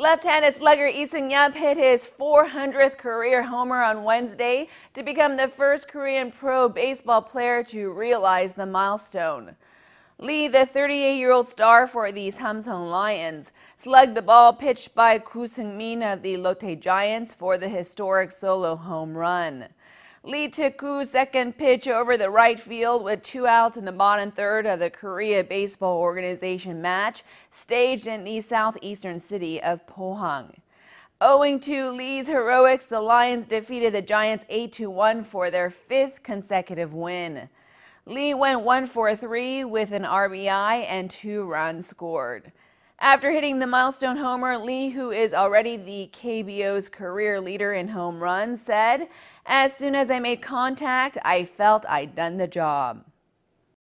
Left-handed slugger Lee Seung-Yuop hit his 400th career homer on Wednesday to become the first Korean pro baseball player to realize the milestone. Lee, the 38-year-old star for the Samsung Lions, slugged the ball pitched by Koo Seung-min of the Lotte Giants for the historic solo home run. Lee Koo's second pitch over the right field with two outs in the bottom third of the Korea Baseball Organization match staged in the southeastern city of Pohang. Owing to Lee's heroics, the Lions defeated the Giants 8-1 for their fifth consecutive win. Lee went 1 for 3 with an RBI and two runs scored. After hitting the milestone homer, Lee, who is already the KBO's career leader in home runs, said, As soon as I made contact, I felt I'd done the job.